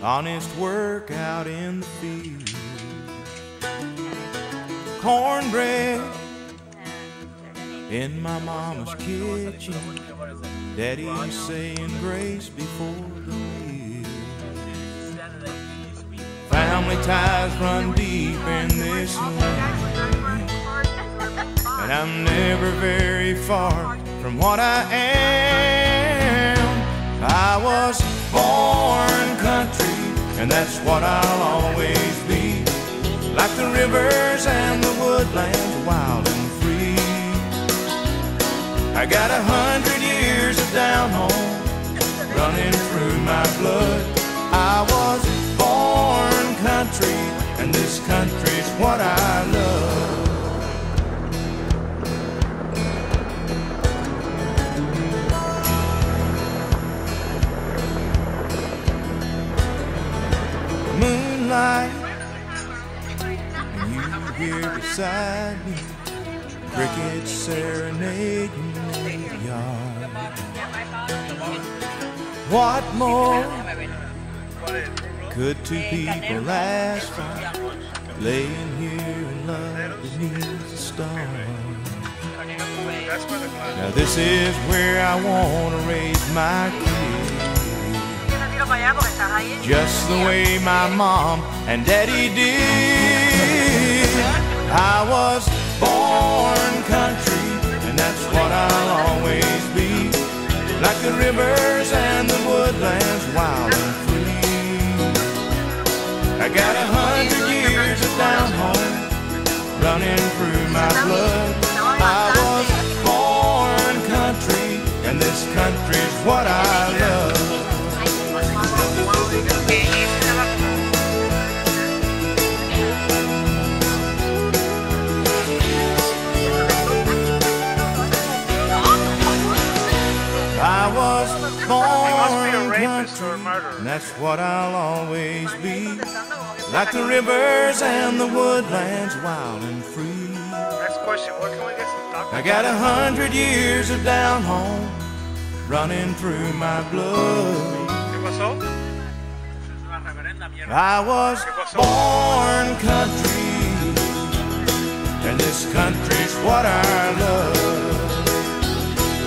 Honest work out in the field. Cornbread in my mama's kitchen. Daddy's saying grace before the meal. Family ties run deep in this land. And I'm never very far from what I am. I was born country, and that's what I'll always be. Like the rivers and running through my blood. I was born country, and this country's what I love. moonlight and you here beside me crickets serenading in the yard what more? Could two people ask for laying here in love beneath the stars. Now this is where I want to raise my kids. Just the way my mom and daddy did. Like the rivers and the woodlands, wild and free. I got a hundred years of down home running through my blood. I was born country, and this country's what I love. And that's what I'll always be. Like the rivers and the woodlands, wild and free. Next question, what can we get some doctor? I got a hundred years of down home running through my blood. I was born country, and this country's what I love.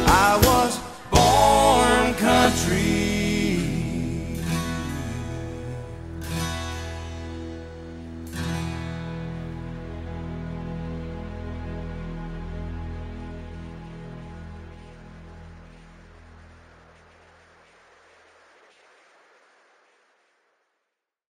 I was born country.